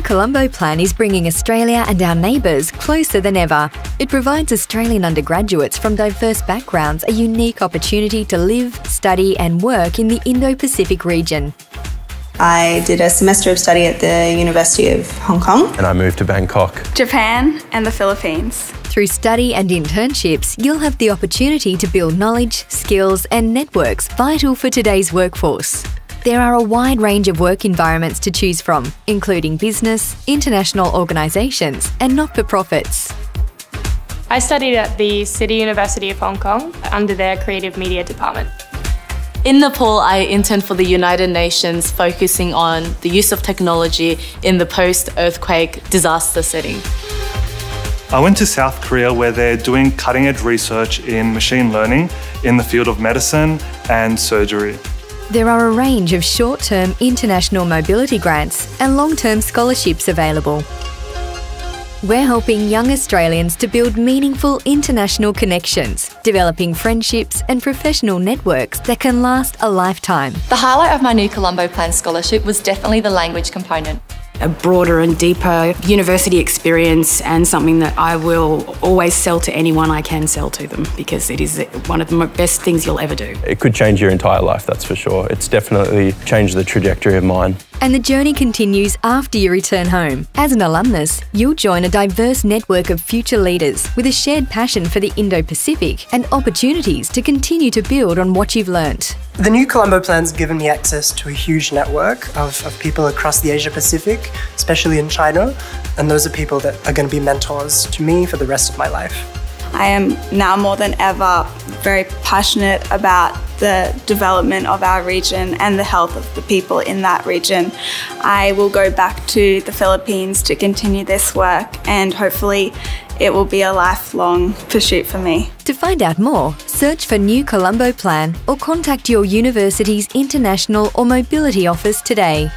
Colombo Plan is bringing Australia and our neighbours closer than ever. It provides Australian undergraduates from diverse backgrounds a unique opportunity to live, study, and work in the Indo Pacific region. I did a semester of study at the University of Hong Kong. And I moved to Bangkok. Japan and the Philippines. Through study and internships, you'll have the opportunity to build knowledge, skills, and networks vital for today's workforce. There are a wide range of work environments to choose from, including business, international organisations, and not for profits. I studied at the City University of Hong Kong under their creative media department. In Nepal, I interned for the United Nations, focusing on the use of technology in the post earthquake disaster setting. I went to South Korea where they're doing cutting edge research in machine learning in the field of medicine and surgery. There are a range of short term international mobility grants and long term scholarships available. We're helping young Australians to build meaningful international connections, developing friendships and professional networks that can last a lifetime. The highlight of my new Colombo Plan scholarship was definitely the language component a broader and deeper university experience and something that I will always sell to anyone I can sell to them because it is one of the best things you'll ever do. It could change your entire life, that's for sure. It's definitely changed the trajectory of mine. And the journey continues after you return home. As an alumnus, you'll join a diverse network of future leaders with a shared passion for the Indo Pacific and opportunities to continue to build on what you've learnt. The new Colombo plan's given me access to a huge network of, of people across the Asia Pacific, especially in China, and those are people that are going to be mentors to me for the rest of my life. I am now more than ever very passionate about the development of our region and the health of the people in that region. I will go back to the Philippines to continue this work and hopefully it will be a lifelong pursuit for me. To find out more, search for New Colombo Plan or contact your university's international or mobility office today.